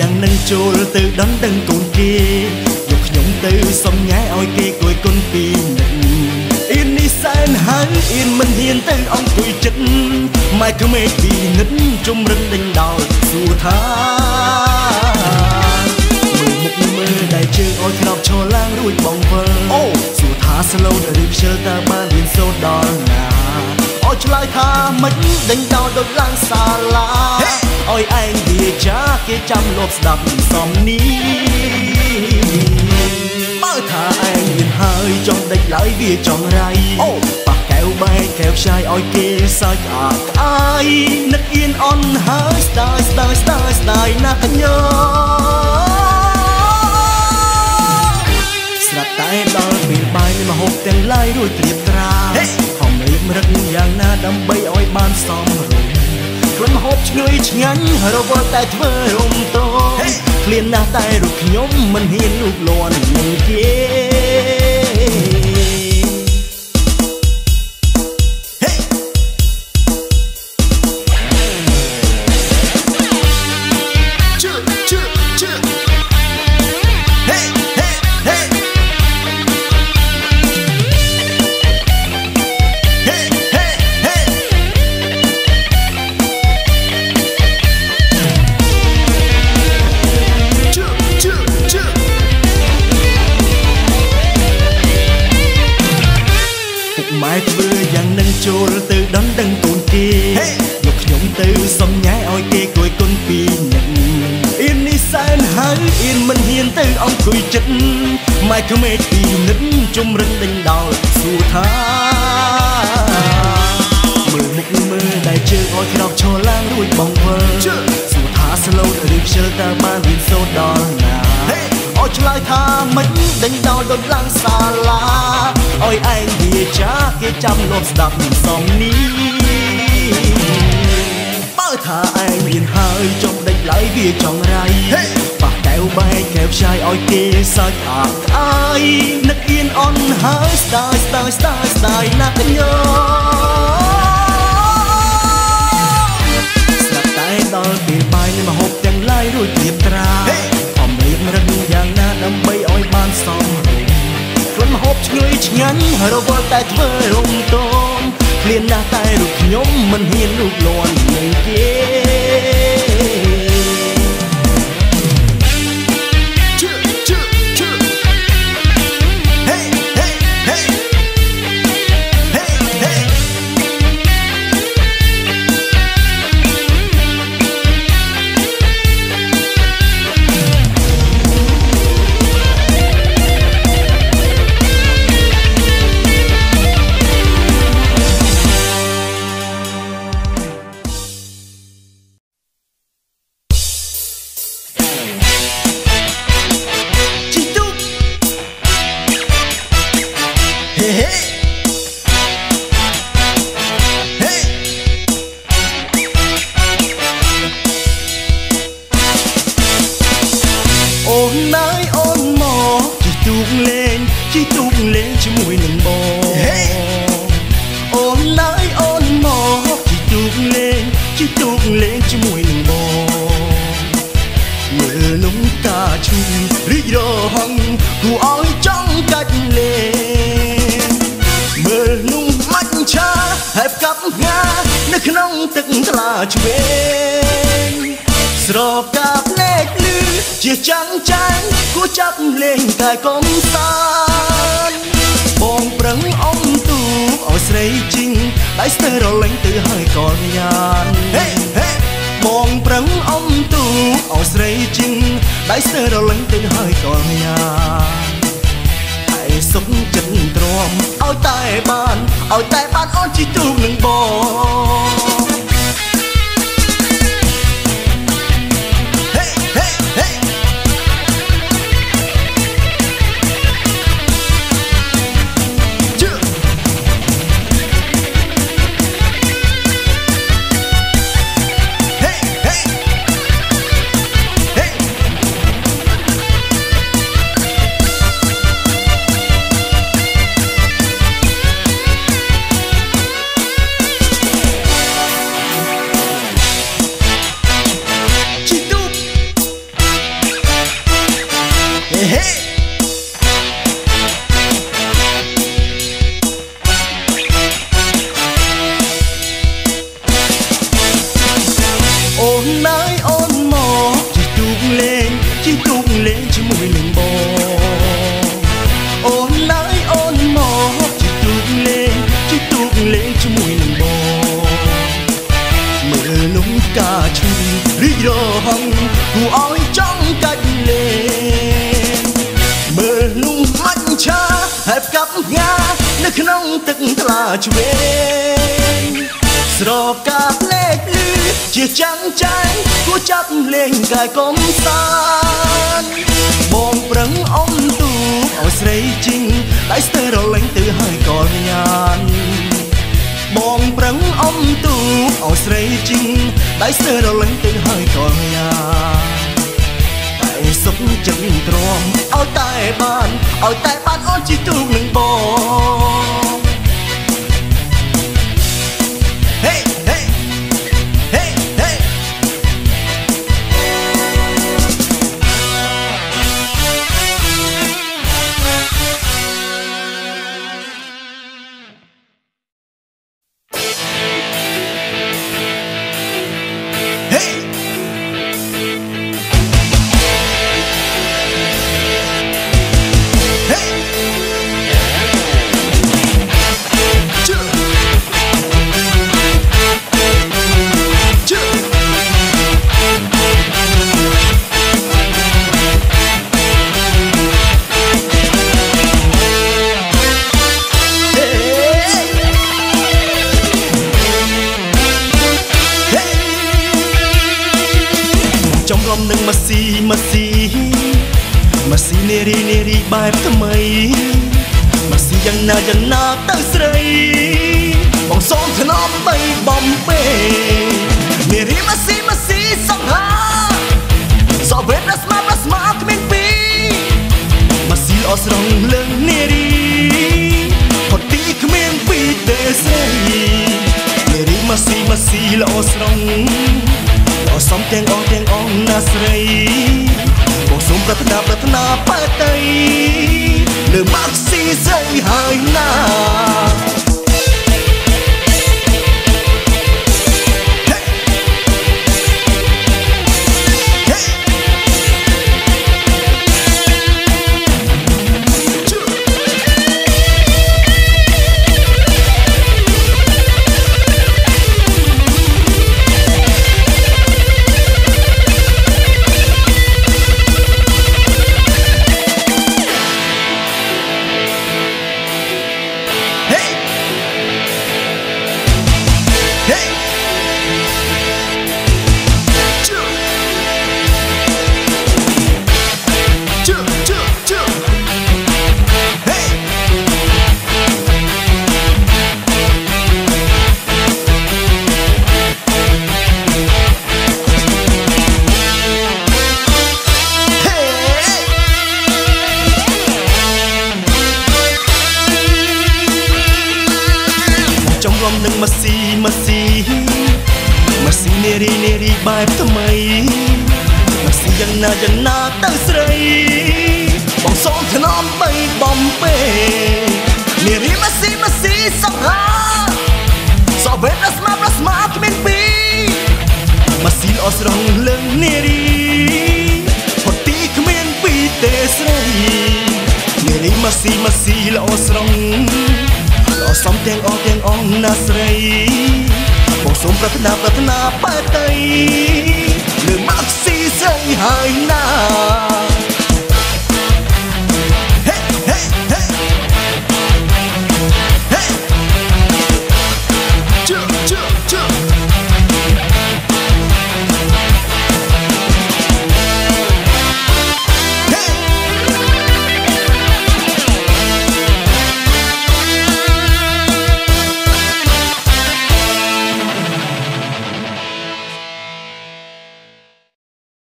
យ៉ាងនឹងចូលទៅដណ្ដឹងកូនគេយកខ្ញុំទៅសំញ៉ែឲ្យគេគួយគុណពីនឹកអៀននេះសែនហើយអៀនមិនហ៊ានទៅអង្គុយចិត្តម៉ែក្មេកពីងឹតជំរឹងដេញដោលសួរថាមើលមុខមើលដៃជើងឲ្យខ្នប់ឈរឡើងរួចបងវិលអូសួរថា slow ឬខ្ជិលតើបានរៀនសូត្រដល់ណាឲ្យឆ្លើយថាមិនដេញដោលដូចឡើងសាលា ឲ្យឯងវាចាគេចាំលបស្ដាប់សំនេះបើថាឯងមានហើយចង់ដេចឡើយវាចង់រៃអូប៉ះកែវបែកកែវខ្ចាយឲ្យគេសើចអាកអាយនឹកអៀនអន់ហើយស្ដាយស្ដាយស្ដាយស្ដាយណាស់កញ្ញោស្រាប់តែដល់ពេលបាយនៃមហូបទាំងឡាយរួចត្រៀបត្រាខំរៀបរឹកយ៉ាងណាដើម្បីឲ្យបានសម ឈ្ងុយឆ្ងាញ់រវល់តែធ្វើរំទងឃ្លានណាស់តែរូបខ្ញុំមិនហ៊ានលូកលាន់នឹងគេ គេយកខ្ញុំទៅសំញ៉ែឲ្យគេគួយគុណពីនឹកអៀននេះសែនហើយអៀនមិនហ៊ានទៅអង្គុយចិត្តម៉ែក្មេកពីនឹកជំរឹងដេញដោលសួរថាមើលមុខមើលដៃជើងឲ្យក្រោកឈរឡើងរួចបងវិលសួរថា slow ឬខ្ជិលតើបានរៀនសូត្រដល់ណាឲ្យ ឆ្លើយថាមិនដេញដោលដូចឡើងសាលាឲ្យឯងវាចាគេចាំលបស្ដាប់នឹងសំនេះបើថាឯងមានហើយចង់ដេញឡើយវាចង់រៃប៉ះកែវបែកកែវខ្ចាយឲ្យគេសើចអាកអាយនឹកអៀនអន់ហើយស្ដាយស្ដាយស្ដាយស្ដាយណាស់កញ្ញោស្រាប់តែដល់ពេលបាយនៃមហូបទាំងឡាយរួចត្រៀបត្រា ខំរៀបរឹងយ៉ាងណាដើម្បីឲ្យបានសមរម្យក្លិនមហូបឈ្ងុយឆ្ងាញ់រវល់តែធ្វើរំទងឃ្លានណាស់តែរូបខ្ញុំមិនហ៊ានលូកលាន់នឹងគេ អូនណៃអូនមកជីទុកលេងជីទុកលេងជាមួយនឹងបងអូនណៃអូនមកជីទុកលេងជីទុកលេងជាមួយនឹងបងមើលលំការឈូរីករហងគួរឲ្យចង់កាច់លេងមើលនោះមាច់ឆាហែបកាប់ងានៅក្នុងទឹកថ្លាឆ្វេងស្រកាប់លេខលឺជាចាំងចាញ់គួរ ចាប់លេងតែកុំសានបងប្រឹងអមទូកឲ្យស្រីជីងដៃស្ទើររលែងទៅហើយកលយ៉ាងហេហេបងប្រឹងអមទូឲ្យស្រីជីងដៃស្ទើររលែងទៅហើយកលយ៉ាងតែសុខចិត្តទ្រាំឲ្យតែបានឲ្យតែបានអូនជីទូកនឹងបង មួយនឹងបងមើលនោះកាឈឺរីករហងគួរឲ្យចង់កាច់លេងមើលនោះមាច់ឆាហើយផ្កាប់ងា នៅក្នុងទឹកថ្លាឆ្វេងស្រកាភ្លេចលឺជាចាំងចែងគួរចាប់លេងកាយកំសាន្តបងប្រឹងអំទូឲ្យស្រីជីងដៃស្ទើររលែងទៅហើយក៏ញ៉ាន់ បងប្រឹងអំទូឲ្យស្រីជីងដៃស្ទើររលឹងទៅហើយក៏យ៉ាតែសុខចិត្តទ្រាំឲ្យតែបានឲ្យតែបានអូនជីទូកនឹងបង មនឹងម៉ាស៊ីម៉ាស៊ីម៉ាស៊ីនារីនារីបែបថ្មីម៉ាស៊ីយ៉ាងណាយ៉ាងណាទៅស្រីបងសូមថ្នមបីបំពេនារីម៉ាស៊ីម៉ាស៊ីសង្ហាសោវេតស្មាស្មាគ្មានពីម៉ាស៊ីអស់ស្រងលឹង na pa tay le maxi dây hai na. នារីម៉ាស៊ីម៉ាស៊ីសំហាសវេនស្មាប្រស្មាគ្មានពីម៉ាស៊ីអស្រងលឹងនារីផុតទីគ្មានពីទេស្រីនារីម៉ាស៊ីម៉ាស៊ីល្អស្រងល្អសំទាំងអស់ទាំងអស់ណាស្រីបងសូមប្រាថ្នាប្រាថ្នាបើតីលើម៉ាស៊ីស្រីហើយណា